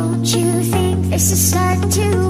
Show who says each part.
Speaker 1: Don't you think this is starting to